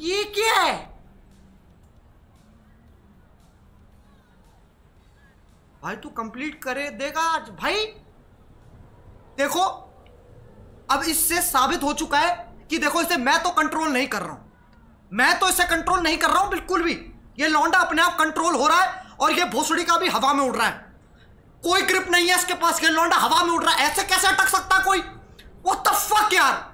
ये क्या है? भाई तू कंप्लीट करे, देगा आज। भाई, देखो, अब इससे साबित हो चुका है कि देखो, इसे मैं तो कंट्रोल नहीं कर रहा हूँ। मैं तो इसे कंट्रोल नहीं कर रहा हूँ, बिल्कुल भी। ये लौंडा अपने आप कंट्रोल हो रहा है और ये भोसड़ी का भी हवा में उड़ रहा है। कोई ग्रिप नहीं है इसके पास, ये लौंडा हवा में उड़ रहा है। ऐसे कैसे अटक सकता कोई? वो फक यार?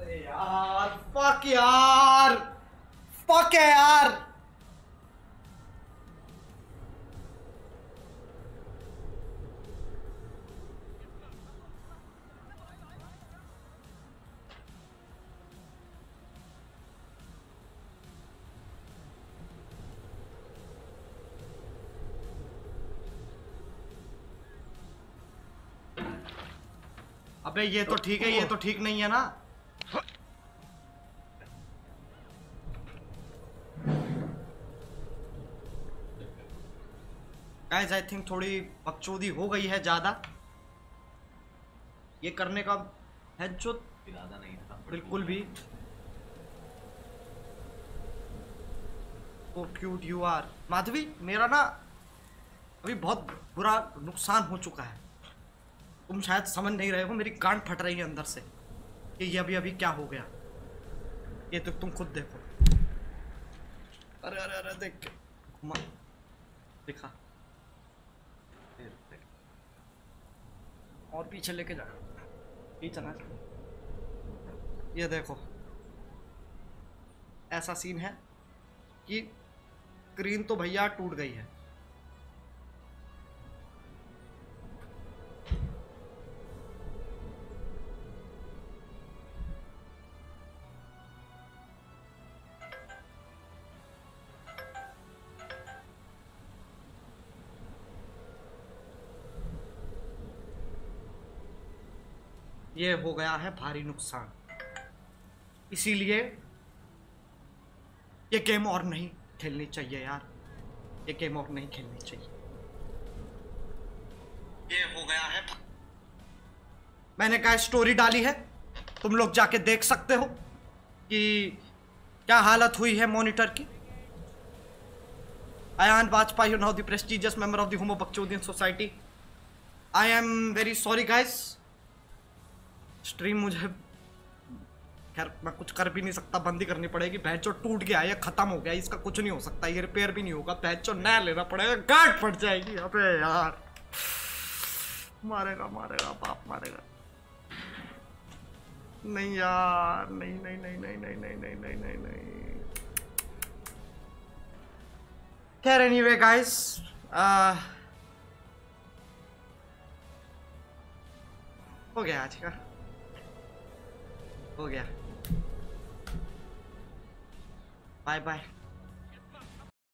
अरे यार फक यार फक है यार। अबे ये तो ठीक है ये तो ठीक नहीं है ना। गाइस आई थिंक थोड़ी बकचोदी हो गई है ज़्यादा। ये करने का है जो इरादा नहीं था बिल्कुल भी। Oh cute you are Madhavi मेरा ना अभी बहुत बुरा नुकसान हो चुका है। तुम शायद समझ नहीं रहे हो मेरी गांड फट रही है अंदर से। कि ये अभी अभी क्या हो गया? ये तो तुम खुद देखो। अरे अरे अरे, देख। घुमा। दिखा। और पीछे लेके जा। पीछे ना। ये देखो। ऐसा सीन है कि स्क्रीन तो भैया टूट गई है। ये हो गया है भारी नुकसान। इसीलिए ये गेम और नहीं खेलनी चाहिए यार। ये गेम और नहीं खेलनी चाहिए। ये हो गया है मैंने कहा स्टोरी डाली है। तुम लोग जाके देख सकते हो कि क्या हालत हुई है मॉनिटर की। Ayan Vajpayee, now the prestigious member of the Homo Bakchodian Society. I am very sorry. Stream मुझे खैर, मैं कुछ कर भी नहीं सकता, बंदी करनी पड़ेगी। जो टूट गया, ये खत्म हो गया, इसका कुछ नहीं हो सकता, ये रिपेयर भी नहीं होगा। जो नया लेना पड़ेगा, गांठ फट जाएगी। अबे यार, मारेगा मारेगा, बाप मारेगा। नहीं यार, नहीं नहीं नहीं नहीं नहीं नहीं नहीं नहीं नहीं नहीं। खैर एनीवे गाइस हो गया आज का हो गया। Bye bye